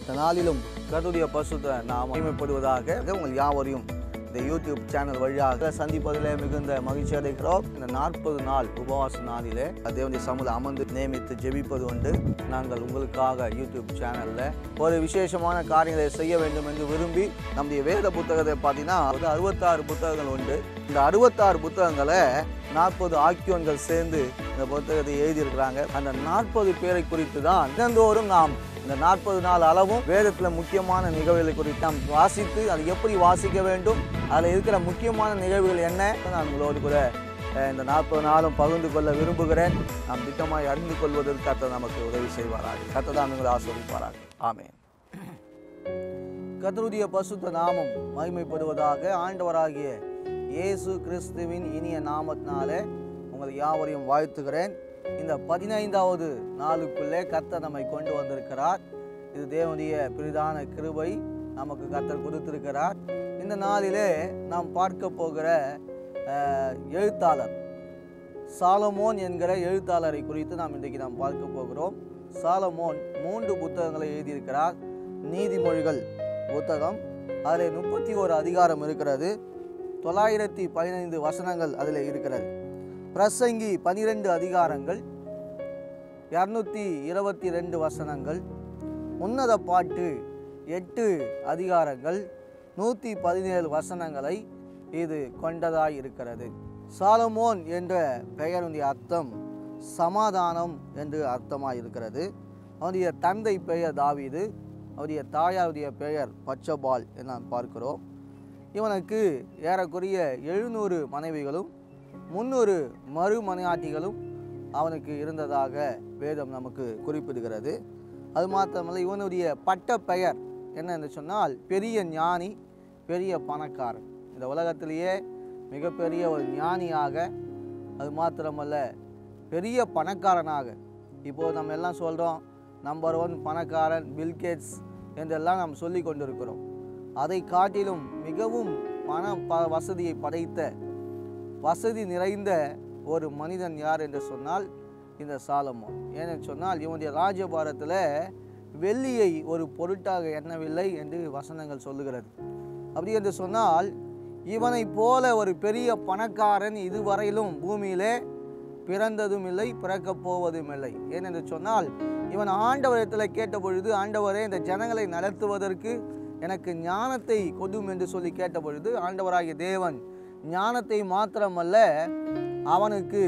இந்த நாளிலும் கர்த்தருடைய பசுத்த நாம் மகிமைப்படுவதாக உங்கள் யாவரையும் இந்த யூடியூப் சேனல் வழியாக சந்திப்பதிலே மிகுந்த மகிழ்ச்சி அடைகிறோம். இந்த நாற்பது நாள் உபவாச நாளிலே தேவனுடைய சமூக அமர்ந்து நியமித்து ஜெபிப்பது உண்டு. நாங்கள் உங்களுக்காக யூடியூப் சேனலில் ஒரு விசேஷமான காரியங்களை செய்ய வேண்டும் என்று விரும்பி நம்முடைய வேத புத்தகத்தை பார்த்தீங்கன்னா அது அறுபத்தாறு புத்தகங்கள் உண்டு. இந்த அறுபத்தாறு புத்தகங்களை நாற்பது ஆக்கியோன்கள் சேர்ந்து இந்த புத்தகத்தை எழுதியிருக்கிறாங்க. அந்த நாற்பது பேரை குறித்து தான் தினந்தோறும் நாம் இந்த நாற்பது நாள் அளவும் வேதத்தில் முக்கியமான நிகழ்வுகளை குறித்து நாம் வாசித்து அதை எப்படி வாசிக்க வேண்டும் அதில் இருக்கிற முக்கியமான நிகழ்வுகள் என்ன? நான் உங்களோடு கூட இந்த நாற்பது நாளும் பகிர்ந்து கொள்ள விரும்புகிறேன். நாம் திட்டமாய் அறிந்து கொள்வதற்கு கத்த நமக்கு உதவி செய்வாராக. கத்ததான் உங்களை ஆஸ்வதிப்பாராக ஆமே கத்தருடைய பசுத்த நாமம் மகிமைப்படுவதாக ஆண்டவராகிய இயேசு கிறிஸ்துவின் இனிய நாமத்தினாலே உங்களை யாவரையும் வாழ்த்துகிறேன். இந்த பதினைந்தாவது நாளுக்குள்ளே கர்த்தர் நம்மை கொண்டு வந்திருக்கிறார். இது தேவனுடைய பிரிதான கிருபை நமக்கு கர்த்தர் கொடுத்திருக்கிறார். இந்த நாளிலே நாம் பார்க்க போகிற எழுத்தாளர் சாலமோன் என்கிற எழுத்தாளரை குறித்து நாம் இன்றைக்கு நாம் பார்க்க போகிறோம். சாலமோன் மூன்று புத்தகங்களை எழுதியிருக்கிறார். நீதிமொழிகள் புத்தகம். அதில் முப்பத்தி ஒரு அதிகாரம் இருக்கிறது. தொள்ளாயிரத்தி பதினைந்து வசனங்கள் அதில் இருக்கிறது. பிரசங்கி பனிரெண்டு அதிகாரங்கள் இரநூத்தி இருபத்தி ரெண்டு வசனங்கள் உன்னத பாட்டு எட்டு அதிகாரங்கள் நூற்றி பதினேழு வசனங்களை இது கொண்டதாய் இருக்கிறது. சாலமோன் என்ற பெயருடைய அர்த்தம் சமாதானம் என்று அர்த்தமாக இருக்கிறது. அவருடைய தந்தை பெயர் தாவிது அவருடைய தாயாருடைய பெயர் பச்சபால் என நாம் பார்க்கிறோம். இவனுக்கு ஏறக்குறைய எழுநூறு மனைவிகளும் முந்நூறு மறுமனையாட்டிகளும் அவனுக்கு இருந்ததாக வேதம் நமக்கு குறிப்பிடுகிறது. அது மாத்திரமல்ல இவனுடைய பட்ட பெயர் என்ன என்று சொன்னால் பெரிய ஞானி பெரிய பணக்காரன். இந்த உலகத்திலேயே மிகப்பெரிய ஒரு ஞானியாக அது மாத்திரமல்ல பெரிய பணக்காரனாக இப்போது நம்ம எல்லாம் சொல்கிறோம் நம்பர் ஒன் பணக்காரன் பில்கேட்ஸ் என்றெல்லாம் நாம் சொல்லி கொண்டிருக்கிறோம். அதை காட்டிலும் மிகவும் பண ப வசதியை படைத்த வசதி நிறைந்த ஒரு மனிதன் யார் என்று சொன்னால் இந்த சாலமோ ஏனென்று சொன்னால் இவனுடைய ராஜபாரத்தில் வெள்ளியை ஒரு பொருட்டாக எண்ணவில்லை என்று வசனங்கள் சொல்லுகிறது. அப்படி என்று சொன்னால் இவனைப் போல ஒரு பெரிய பணக்காரன் இதுவரையிலும் பூமியிலே பிறந்ததும் இல்லை பிறக்கப் போவதும் இல்லை ஏனென்று சொன்னால் இவன் ஆண்டவரத்தில் கேட்ட பொழுது ஆண்டவரே இந்த ஜனங்களை நடத்துவதற்கு எனக்கு ஞானத்தை கொடும் என்று சொல்லி கேட்ட பொழுது ஆண்டவராகிய தேவன் ஞானத்தை மாத்திரமல்ல அவனுக்கு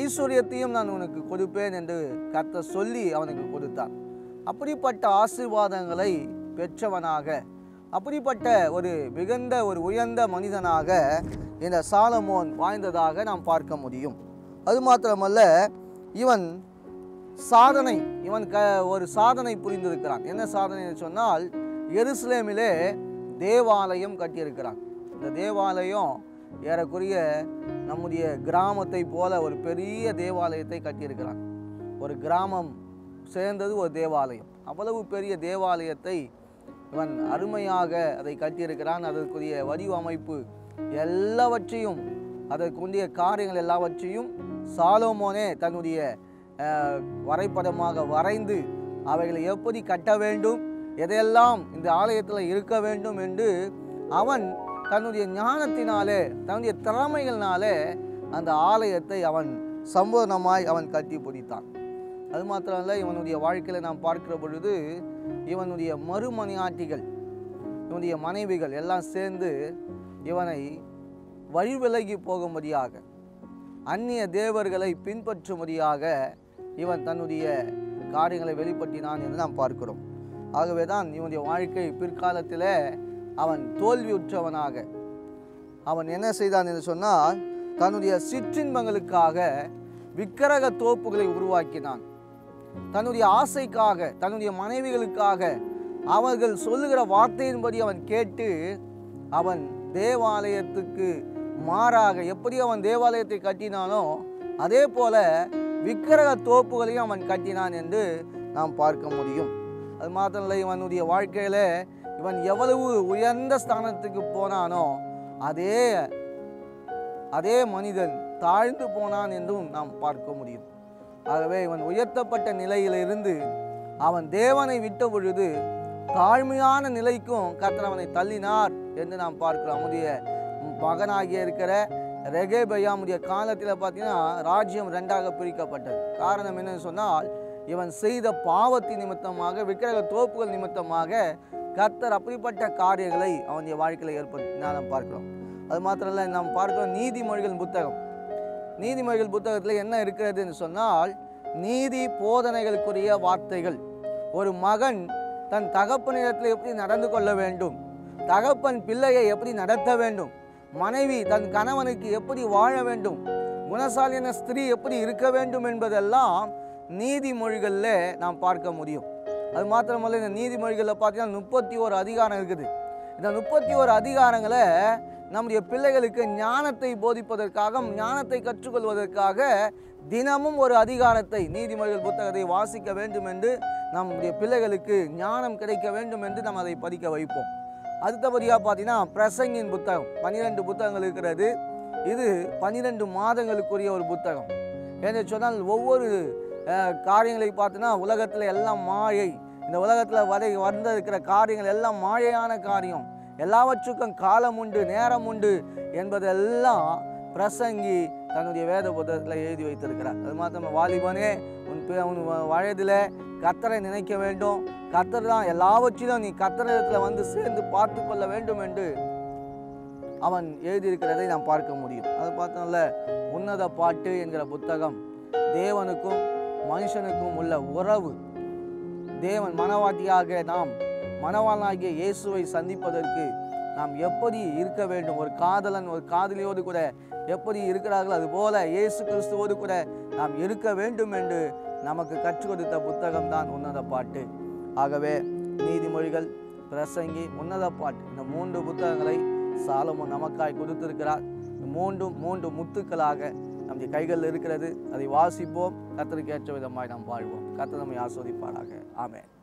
ஐஸ்வர்யத்தையும் நான் உனக்கு கொடுப்பேன் என்று கத்த சொல்லி அவனுக்கு கொடுத்தான். அப்படிப்பட்ட ஆசீர்வாதங்களை பெற்றவனாக அப்படிப்பட்ட ஒரு மிகுந்த ஒரு உயர்ந்த மனிதனாக இந்த சாலமோன் வாய்ந்ததாக நாம் பார்க்க முடியும். அது மாத்திரமல்ல இவன் சாதனை இவன் க ஒரு சாதனை புரிந்திருக்கிறான். என்ன சாதனை சொன்னால் எருசலேமிலே தேவாலயம் கட்டியிருக்கிறான் இந்த தேவாலயம் ஏறக்குறைய நம்முடைய கிராமத்தை போல ஒரு பெரிய தேவாலயத்தை கட்டியிருக்கிறான் ஒரு கிராமம் சேர்ந்தது ஒரு தேவாலயம். அவ்வளவு பெரிய தேவாலயத்தை இவன் அருமையாக அதை கட்டியிருக்கிறான். அதற்குரிய வடிவமைப்பு எல்லாவற்றையும் அதற்குரிய காரியங்கள் எல்லாவற்றையும் சாலோமோனே தன்னுடைய வரைபடமாக வரைந்து அவைகளை எப்படி கட்ட வேண்டும்? எதையெல்லாம் இந்த ஆலயத்தில் இருக்க வேண்டும் என்று அவன் தன்னுடைய ஞானத்தினாலே தன்னுடைய திறமைகளினாலே அந்த ஆலயத்தை அவன் சம்பூர்ணமாய் அவன் கட்டி பிடித்தான். அது மாத்திரமல்ல இவனுடைய வாழ்க்கையில் நாம் பார்க்கிற பொழுது இவனுடைய மறுமணியாட்டிகள் இவனுடைய மனைவிகள் எல்லாம் சேர்ந்து இவனை வழிவிலகி போகும்படியாக அந்நிய தேவர்களை பின்பற்றும்படியாக இவன் தன்னுடைய காரியங்களை வெளிப்படுத்தினான் என்று நாம் பார்க்கிறோம். ஆகவே தான் இவனுடைய வாழ்க்கை பிற்காலத்தில் அவன் தோல்வியுற்றவனாக. அவன் என்ன செய்தான் என்று சொன்னால் தன்னுடைய சிற்றின்பங்களுக்காக விக்கிரக தோப்புகளை உருவாக்கினான். தன்னுடைய ஆசைக்காக தன்னுடைய மனைவிகளுக்காக அவர்கள் சொல்லுகிற வார்த்தையின்படி அவன் கேட்டு அவன் தேவாலயத்துக்கு மாறாக எப்படி அவன் தேவாலயத்தை கட்டினானோ அதே போல விக்கிரக தோப்புகளையும் அவன் கட்டினான் என்று நாம் பார்க்க முடியும். அது மாத்திரமில்லை இவனுடைய வாழ்க்கையில் இவன் எவ்வளவு உயர்ந்த ஸ்தானத்துக்கு போனானோ அதே அதே மனிதன் தாழ்ந்து போனான் என்றும் நாம் பார்க்க முடியும். ஆகவே இவன் உயர்த்தப்பட்ட நிலையிலிருந்து அவன் தேவனை விட்ட பொழுது தாழ்மையான நிலைக்கும் கர்த்தர் அவனை தள்ளினார் என்று நாம் பார்க்கிறோம். அவனுடைய மகனாகிய இருக்கிற ரெகேபையாமுடைய காலத்தில் பார்த்தீங்கன்னா ராஜ்யம் ரெண்டாக பிரிக்கப்பட்டது. காரணம் என்னன்னு சொன்னால் இவன் செய்த பாவத்தின் நிமித்தமாக விக்கிரக தோப்புகள் நிமித்தமாக கர்த்தர் அப்படிப்பட்ட காரியங்களை அவனுடைய வாழ்க்கையில் ஏற்படுத்தினா நாம் பார்க்கிறோம். அது மாத்திரம் இல்லை நாம் பார்க்கிறோம் நீதிமொழிகள் புத்தகம். நீதிமொழிகள் புத்தகத்தில் என்ன இருக்கிறது என்று சொன்னால் நீதி போதனைகளுக்குரிய வார்த்தைகள். ஒரு மகன் தன் தகப்பனிடத்தில் எப்படி நடந்து கொள்ள வேண்டும் தகப்பன் பிள்ளையை எப்படி நடத்த வேண்டும் மனைவி தன் கணவனுக்கு எப்படி வாழ வேண்டும் குணசாலியான ஸ்திரீ எப்படி இருக்க வேண்டும் என்பதெல்லாம் நீதிமொழிகளில் நாம் பார்க்க முடியும். அது மாத்திரமல்ல இந்த நீதிமொழிகளில் பார்த்தீங்கன்னா முப்பத்தி ஒரு அதிகாரம் இருக்குது. இந்த முப்பத்தி ஒரு அதிகாரங்களை நம்முடைய பிள்ளைகளுக்கு ஞானத்தை போதிப்பதற்காக ஞானத்தை கற்றுக்கொள்வதற்காக தினமும் ஒரு அதிகாரத்தை நீதிமொழிகள் புத்தகத்தை வாசிக்க வேண்டும் என்று நம்முடைய பிள்ளைகளுக்கு ஞானம் கிடைக்க வேண்டும் என்று நாம் அதை படிக்க வைப்போம். அடுத்தபடியாக பார்த்தீங்கன்னா பிரசங்கின் புத்தகம் பன்னிரெண்டு புத்தகங்கள் இருக்கிறது. இது பன்னிரெண்டு மாதங்களுக்குரிய ஒரு புத்தகம். என்று சொன்னால் ஒவ்வொரு காரியங்களை பார்த்தீங்கன்னா உலகத்தில் எல்லாம் மாயை. இந்த உலகத்தில் வரை வந்திருக்கிற காரியங்கள் எல்லாம் மாயையான காரியம். எல்லாவற்றுக்கும் காலம் உண்டு நேரம் உண்டு என்பதெல்லாம் பிரசங்கி தன்னுடைய வேத புத்தகத்தில் எழுதி வைத்திருக்கிறார். அது மாத்திரம் வாலிபனே உன் உன் வ- வயதில் கத்தரை நினைக்க வேண்டும். கத்தர் தான் எல்லாவற்றிலும் நீ கத்தரத்தில் வந்து சேர்ந்து பார்த்து கொள்ள வேண்டும் என்று அவன் எழுதியிருக்கிறதை நாம் பார்க்க முடியும். அது பார்த்தோம்ல உன்னத பாட்டு என்கிற புத்தகம் தேவனுக்கும் மனுஷனுக்கும் உள்ள உறவு. தேவன் மனவாட்டியாக நாம் மனவாளனாகிய இயேசுவை சந்திப்பதற்கு நாம் எப்படி இருக்க வேண்டும்? ஒரு காதலன் ஒரு காதலியோடு கூட எப்படி இருக்கிறார்கள்? அதுபோல இயேசு கிறிஸ்துவோடு கூட நாம் இருக்க வேண்டும் என்று நமக்கு கற்றுக் கொடுத்த புத்தகம் தான் உன்னத பாட்டு. ஆகவே நீதிமொழிகள் பிரசங்கி உன்னத பாட்டு. இந்த மூன்று புத்தகங்களை சாலமும் நமக்காய் கொடுத்திருக்கிறார். மூன்றும் மூன்று முத்துக்களாக நம்முடைய கைகளில் இருக்கிறது. அதை வாசிப்போம். கத்தருக்கு ஏற்ற விதமாய் நாம் வாழ்வோம். கத்தர் நம்மை ஆஸ்வதிப்பாராக. ஆமேன்.